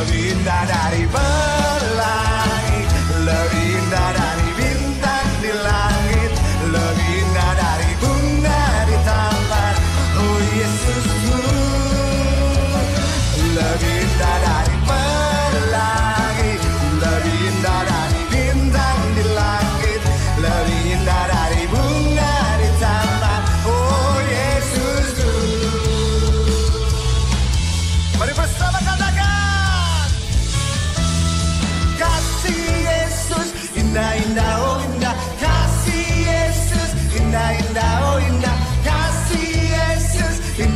lebih dari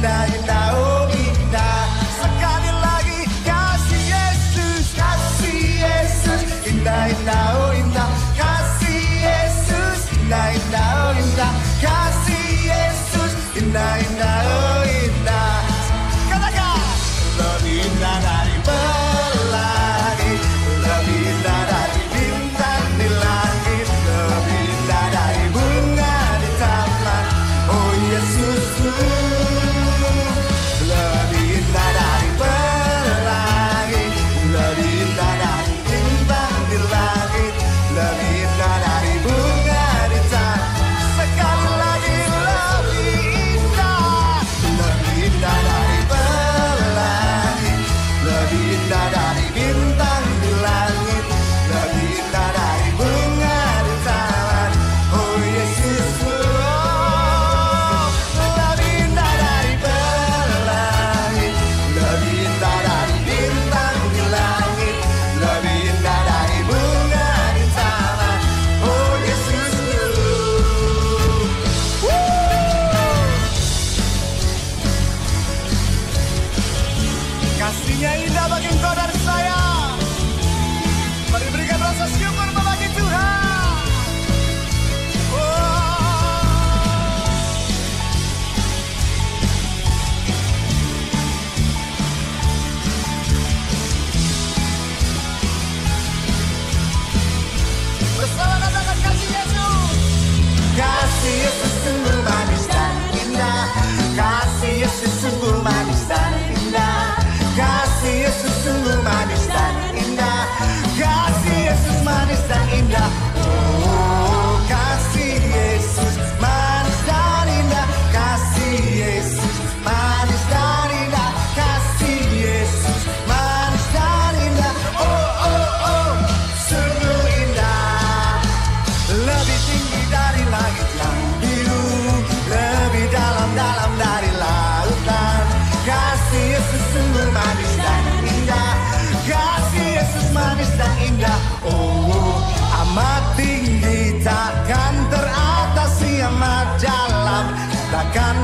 indah indah Kasih Yesus Takkan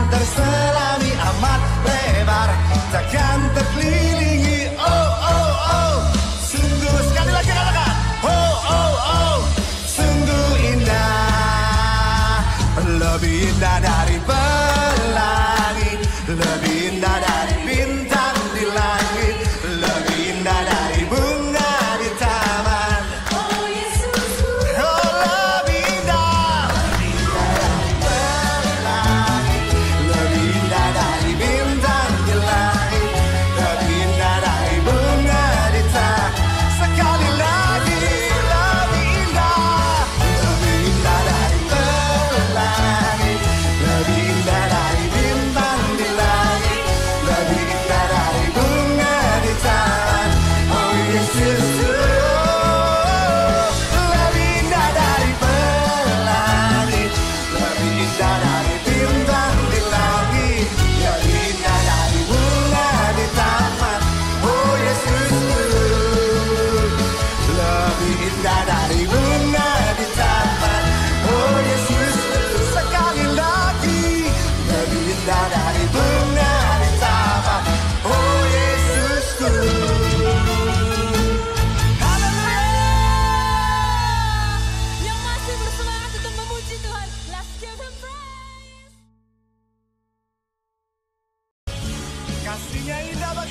bagi engkau dan